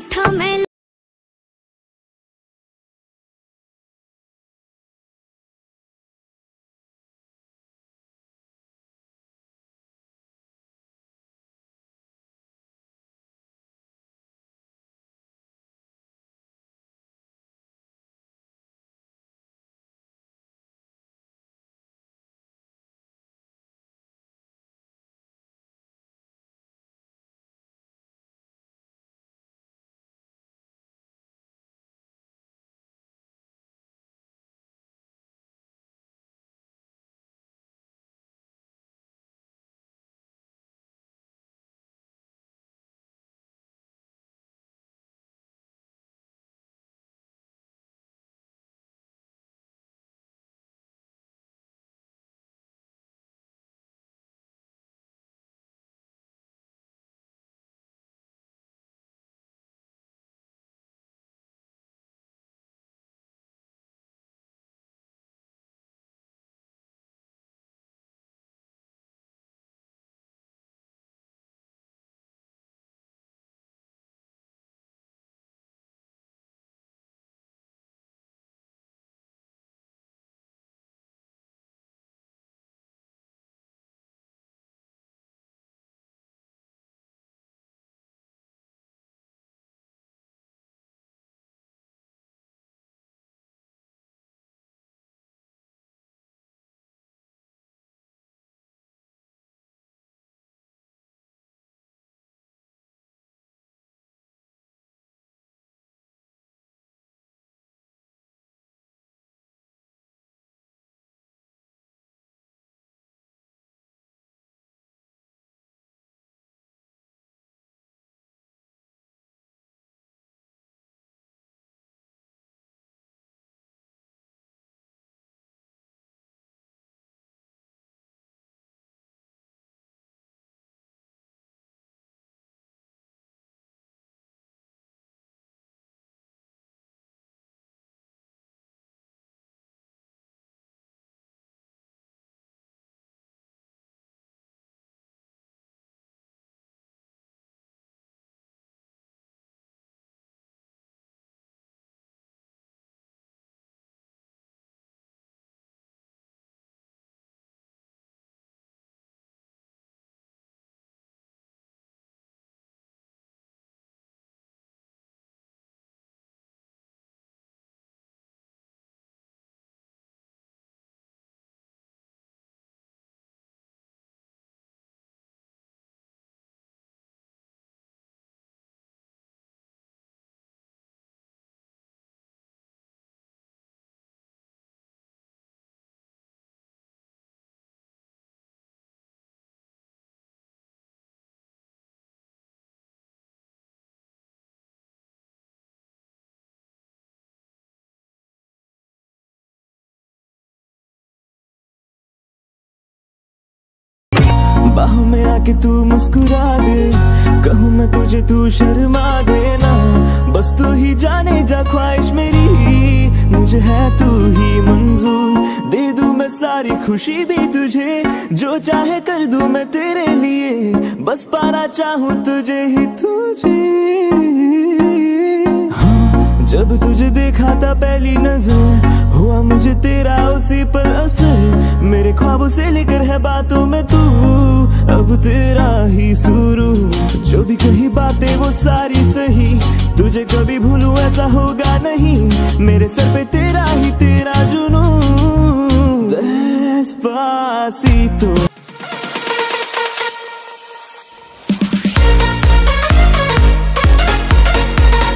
मिठा मैं बाहों में आके तू मुस्कुरा दे। कहूँ मैं तुझे तू शर्मा देना। बस तू ही जाने जा ख्वाहिश मेरी। मुझे है तू ही मंजूर। दे दूँ मैं सारी खुशी भी तुझे। जो चाहे कर दू मैं तेरे लिए। बस पाना चाहूँ तुझे ही तुझे। हाँ, जब तुझे देखा था पहली नज़र हुआ मुझे तेरा उसी पर असर। मेरे ख्वाब से लेकर है बातों में तू। अब तेरा ही शुरू। जो भी कही बातें वो सारी सही। तुझे कभी भूलू ऐसा होगा नहीं। मेरे सर पे तेरा ही तेरा जुनू तो